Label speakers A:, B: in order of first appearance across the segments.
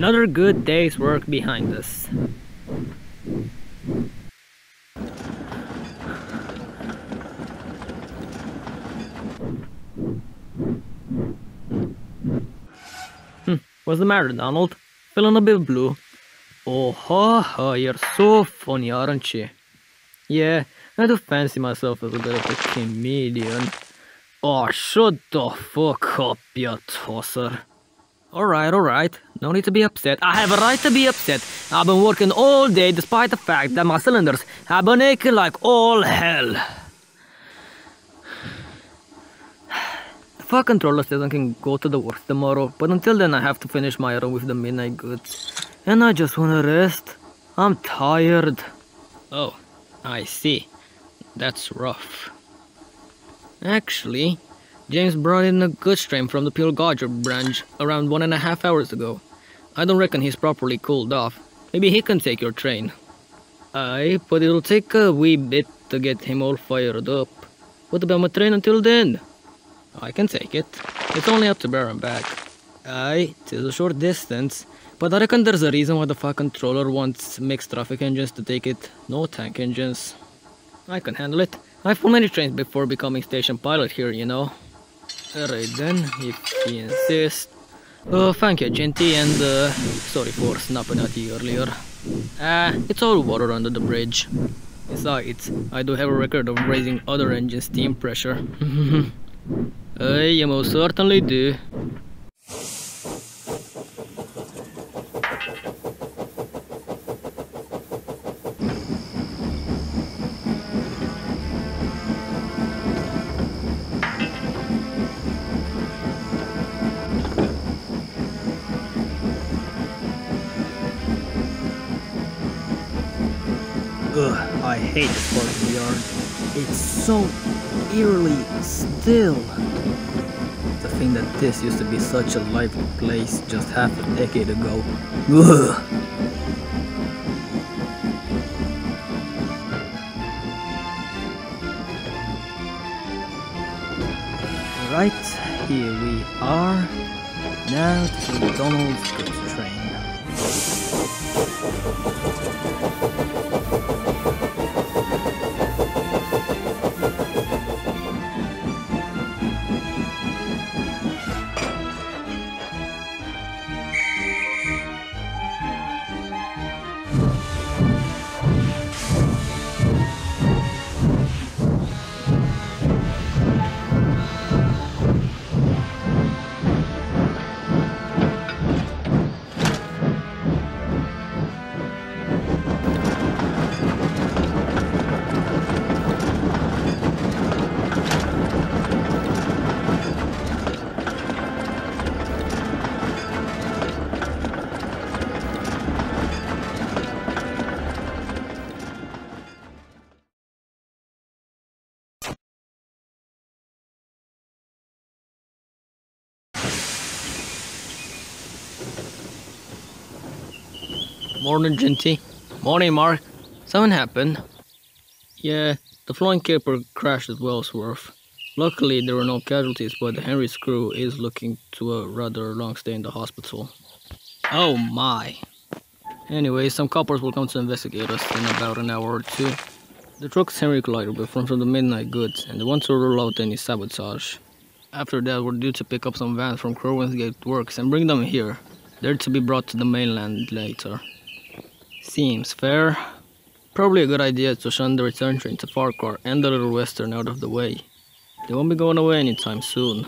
A: Another good day's work behind us. Hmm, what's the matter, Donald? Feeling a bit blue? Oh, ha ha, you're so funny, aren't you? Yeah, I do fancy myself as a bit of a comedian. Oh, shut the fuck up, you tosser. Alright, alright. No need to be upset. I have a right to be upset. I've been working all day despite the fact that my cylinders have been aching like all hell. The fire controller says I can go to the work tomorrow, but until then I have to finish my run with the midnight goods. And I just wanna rest. I'm tired. Oh, I see. That's rough. Actually, James brought in a goods train from the Peel Godred branch around one and a half hours ago. I don't reckon he's properly cooled off. Maybe he can take your train. Aye, but it'll take a wee bit to get him all fired up. What about my train until then? I can take it. It's only up to Bear back. Aye, tis a short distance, but I reckon there's a reason why the fire controller wants mixed traffic engines to take it, no tank engines. I can handle it. I've flown many trains before becoming station pilot here, you know. Alright then, if you insist. Oh, thank you, Genty, and uh, sorry for snapping at you earlier. Ah, uh, it's all water under the bridge. Besides, I do have a record of raising other engines' steam pressure. I most certainly do.
B: Hate this part of the yard. It's so eerily still. To think that this used to be such a lively place just half a decade ago. Ugh. Right, here we are. Now to the Donald's goods
A: Morning, Genty. Morning, Mark. Something happened. Yeah, the Flying Kipper crashed at Wellsworth. Luckily, there were no casualties, but the Henry's crew is looking to a rather long stay in the hospital. Oh my. Anyway, some coppers will come to investigate us in about an hour or two. The truck's Henry collided with from the Midnight Goods, and they want to rule out any sabotage. After that, we're due to pick up some vans from Crovan's Gate Works and bring them here. They're to be brought to the mainland later. Seems fair. Probably a good idea to shun the return train to Farquhar and the Little Western out of the way. They won't be going away anytime soon.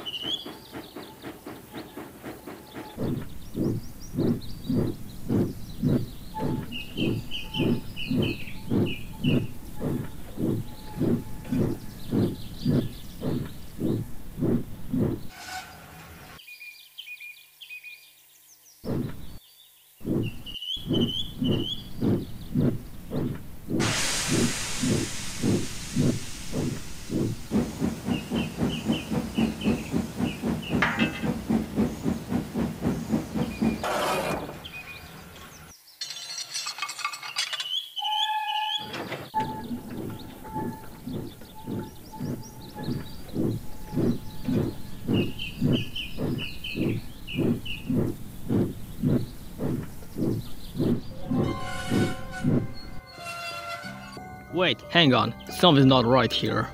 A: Wait, hang on. Something's not right here.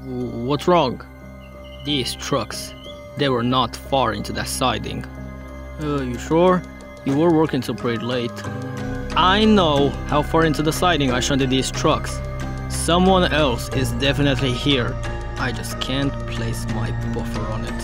A: W- What's wrong? These trucks, they were not far into that siding. Uh, you sure? You were working till pretty late. I know how far into the siding I shunted these trucks. Someone else is definitely here. I just can't place my buffer on it.